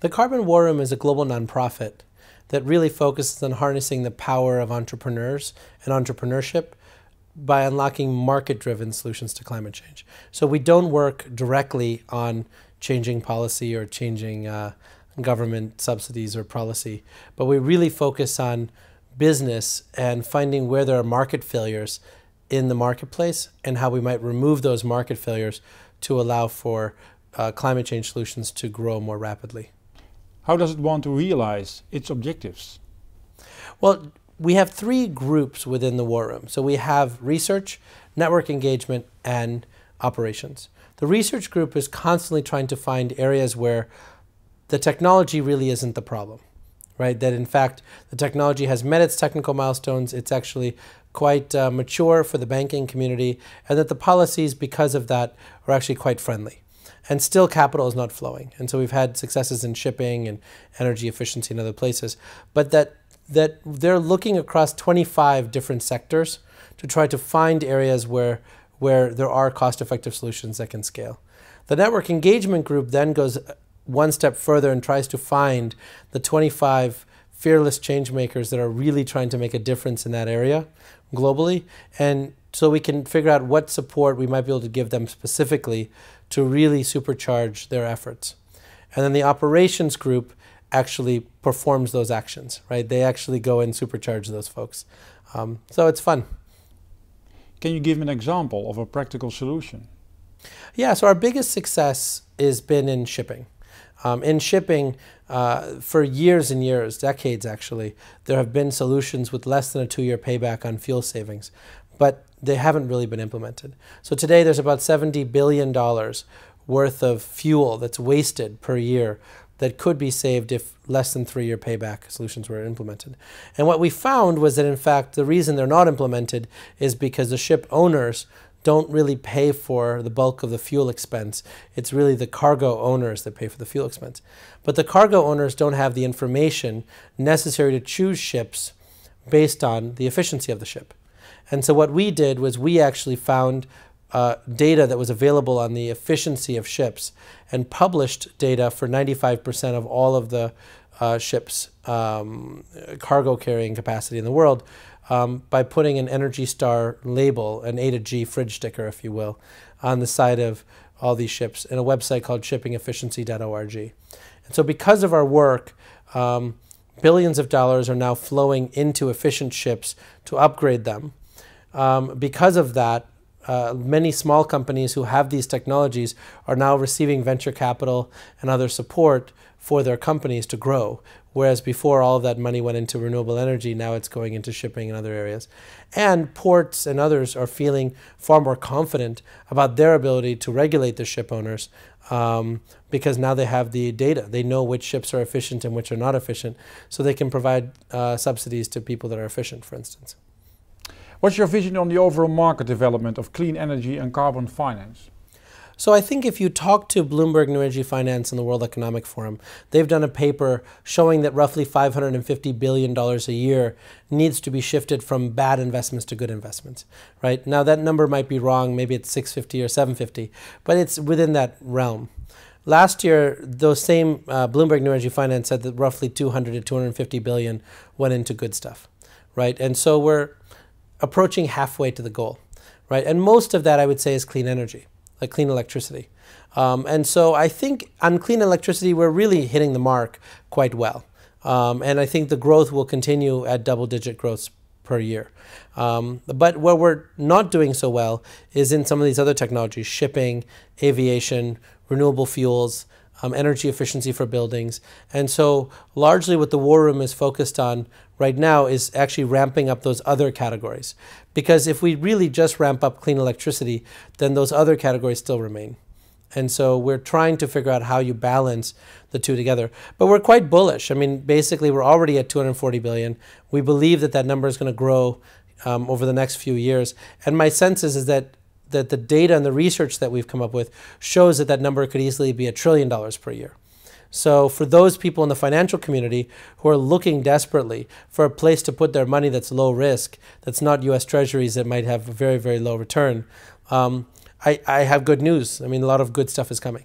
The Carbon War Room is a global nonprofit that really focuses on harnessing the power of entrepreneurs and entrepreneurship by unlocking market driven solutions to climate change. So we don't work directly on changing policy or changing uh, government subsidies or policy, but we really focus on business and finding where there are market failures in the marketplace and how we might remove those market failures to allow for uh, climate change solutions to grow more rapidly. How does it want to realize its objectives? Well, we have three groups within the War Room. So we have research, network engagement, and operations. The research group is constantly trying to find areas where the technology really isn't the problem, right? That in fact, the technology has met its technical milestones, it's actually quite uh, mature for the banking community, and that the policies, because of that, are actually quite friendly and still capital is not flowing. And so we've had successes in shipping and energy efficiency in other places, but that that they're looking across 25 different sectors to try to find areas where where there are cost-effective solutions that can scale. The network engagement group then goes uh, one step further and tries to find the 25 fearless change makers that are really trying to make a difference in that area globally and so we can figure out what support we might be able to give them specifically to really supercharge their efforts. And then the operations group actually performs those actions, right? They actually go and supercharge those folks. Um, so it's fun. Can you give an example of a practical solution? Yeah, so our biggest success has been in shipping. Um, in shipping, uh, for years and years, decades actually, there have been solutions with less than a two year payback on fuel savings. But they haven't really been implemented. So today there's about $70 billion worth of fuel that's wasted per year that could be saved if less than three year payback solutions were implemented. And what we found was that, in fact, the reason they're not implemented is because the ship owners don't really pay for the bulk of the fuel expense. It's really the cargo owners that pay for the fuel expense. But the cargo owners don't have the information necessary to choose ships based on the efficiency of the ship. And so what we did was we actually found uh, data that was available on the efficiency of ships and published data for 95% of all of the uh, ships' um, cargo carrying capacity in the world um, by putting an Energy Star label, an A to G fridge sticker, if you will, on the side of all these ships in a website called shippingefficiency.org. And so because of our work, um, billions of dollars are now flowing into efficient ships to upgrade them. Um, because of that, uh, many small companies who have these technologies are now receiving venture capital and other support for their companies to grow. Whereas before all of that money went into renewable energy, now it's going into shipping and other areas. And ports and others are feeling far more confident about their ability to regulate the ship owners um, because now they have the data. They know which ships are efficient and which are not efficient, so they can provide uh, subsidies to people that are efficient, for instance. What's your vision on the overall market development of clean energy and carbon finance? So I think if you talk to Bloomberg New Energy Finance and the World Economic Forum, they've done a paper showing that roughly $550 billion a year needs to be shifted from bad investments to good investments, right? Now that number might be wrong, maybe it's 650 or 750, but it's within that realm. Last year, those same uh, Bloomberg New Energy Finance said that roughly 200 to 250 billion went into good stuff, right? And so we're approaching halfway to the goal, right? And most of that, I would say, is clean energy, like clean electricity. Um, and so I think on clean electricity, we're really hitting the mark quite well. Um, and I think the growth will continue at double digit growth per year. Um, but where we're not doing so well is in some of these other technologies, shipping, aviation, renewable fuels, um, energy efficiency for buildings. And so largely what the War Room is focused on right now is actually ramping up those other categories. Because if we really just ramp up clean electricity, then those other categories still remain. And so we're trying to figure out how you balance the two together. But we're quite bullish. I mean, basically, we're already at 240 billion. We believe that that number is going to grow um, over the next few years. And my sense is, is that that the data and the research that we've come up with shows that that number could easily be a trillion dollars per year. So for those people in the financial community who are looking desperately for a place to put their money that's low risk, that's not U.S. Treasuries that might have a very, very low return, um, I, I have good news. I mean, a lot of good stuff is coming.